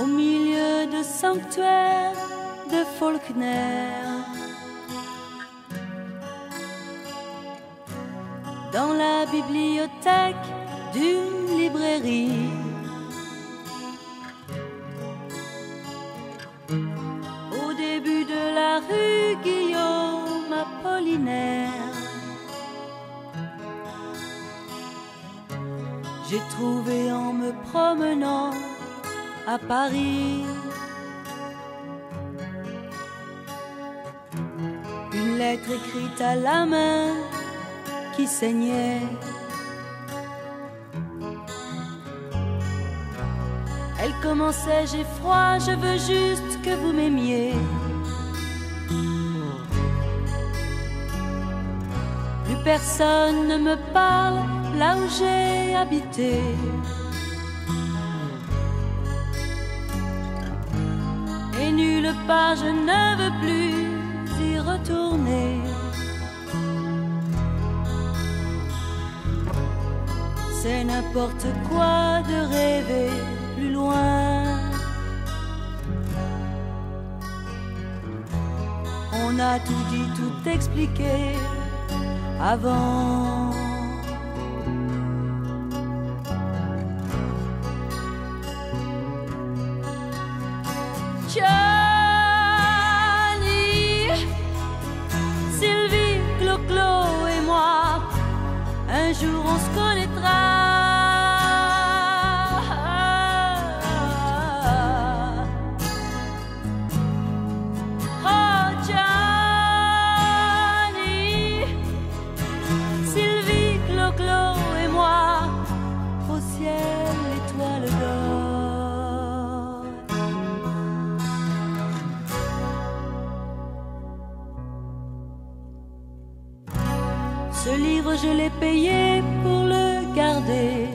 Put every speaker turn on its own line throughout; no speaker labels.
au milieu de sanctuaires de Faulkner. Dans la bibliothèque d'une librairie. Au début de la rue Guillaume Apollinaire. J'ai trouvé en me promenant à Paris une lettre écrite à la main qui saignait. Elle commençait, j'ai froid, je veux juste que vous m'aimiez. Plus personne ne me parle là où j'ai habité. Part je ne veux plus y retourner. C'est n'importe quoi de rêver plus loin. On a tout dit, tout expliqué avant. Jour on se connaîtra. Ce livre, je l'ai payé pour le garder.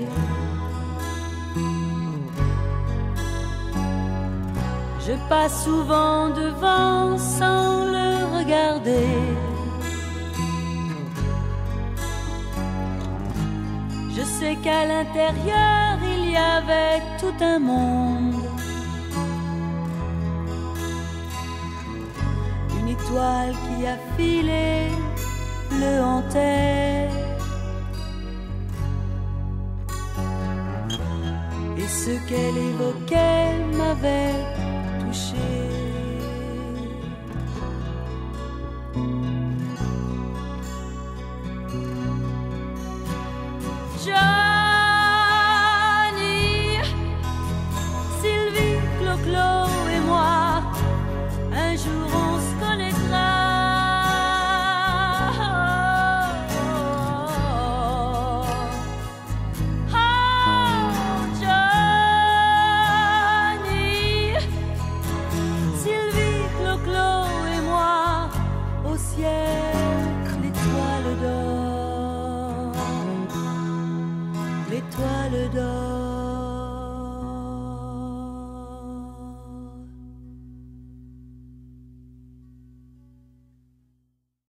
Je passe souvent devant sans le regarder. Je sais qu'à l'intérieur, il y avait tout un monde. Une étoile qui a filé le hantait. Ce qu'elle évoquait m'avait touché. Johnny, Sylvie,